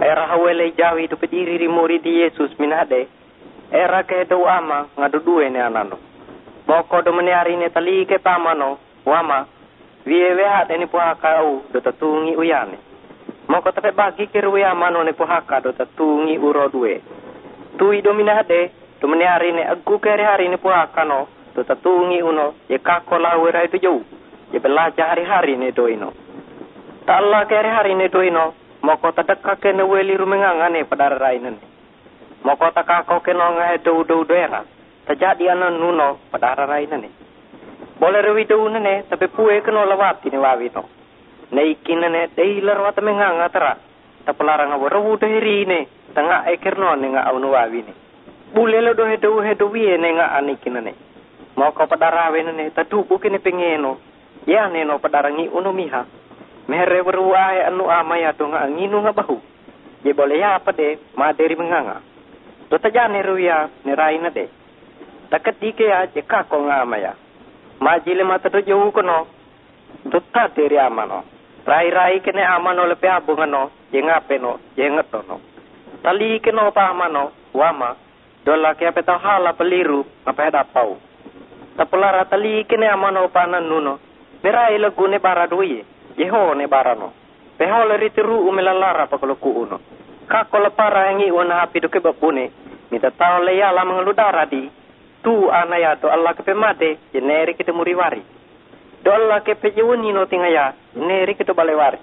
Era hawele jawi tu pediri di murid di Yesus minade. Era ke do ama ngadu due ne anano. Boko do meniari ne tali ke pamano wama. Vie weha ni puhaka au do tatungi uyane. Moko tape bagi ke ruya mano ne puhaka do tatungi uro due. Tui do minade do meniari ne agu ke hari ne puhaka no do tatungi uno ye kako lawera itu jauh. Ye belajar hari-hari ne do ino. Allah ke hari-hari ne do ino moko tadakka kene weli rumenga ngane padara rainan moko takako keno nga do do doera tajadi ano nuno padara rainan bole rewi do nene tapi pue keno lawati ni wawino nei kinane deiler watame nga ngatara tapalaranga warawu do herine tanga ekerno ne nga awnu wawini bulelo do hedo hedo wiene nga anikinane moko padara wenene tatubu kene pengeno ya neno padarang ni unumiha Mere beruai anu amaya tu nga nginu nga bahu. Ye boleh ya apa de ma deri menganga. Tu taja ne ruya ne rai na de. Takat dike ya je ka ko nga amaya. Ma jile mata tu jauh kono. Tu ta deri amano. Rai rai kene amano le pe abu ngano. Ye ngape no. Ye ngato no. Tali keno pa amano. Wama. Dola ke tau hala peliru. Apa ada pau. Tapulara tali kene amano pa nanuno. Merai lagu ne baraduye. Jeho ne barano. Peho le ritiru umilalara pa kolo uno. Kako le para yangi wana hapi do keba pune. Mita tau le mengeludara di. Tu anaya do Allah kepe mate. Jeneri kita muriwari. Do Allah kepe jewuni no tingaya. Jeneri kita balewari.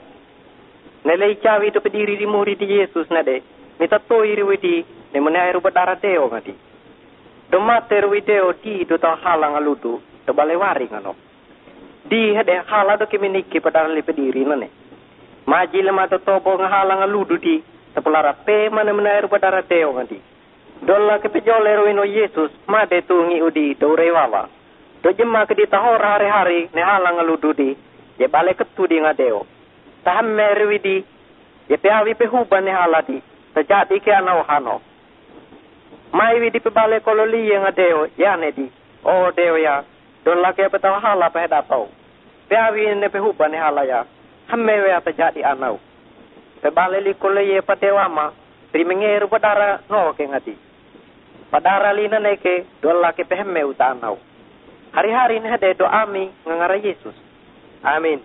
Nele icawi do pediri di muri di Yesus nade. Mita to iri widi. Ne mune airu badara deo ngadi. Do mate ruwi deo di do tau halang aludu. Do balewari ngano di hade hala do kimi nikki padar li pediri nane maji le ma to topo nga hala nga ludu di. Sepulara pe mana menair padar teo ngadi dolla ke pejole ro ino yesus ma de tu ngi udi do rewawa do jemma ke di tahor hari hari ne hala nga ludu di. Ye bale ke tu di ngadeo taham merwi di. Ye pe awi pe ne hala di. Sejati ke anau hano mai wi di pe bale kololi ye ngadeo ya ne di. O deo ya. Don la ke petawa hala pe da tau Peawi ne pe huba ne halaya. Hamme we ata jadi anau. Pe baleli kole ye patewa ma. Primengeru padara no ke ngati. Padara lina ne ke dolla ke pehme uta anau. Hari-hari ne hade do ami ngangara Yesus. Amin.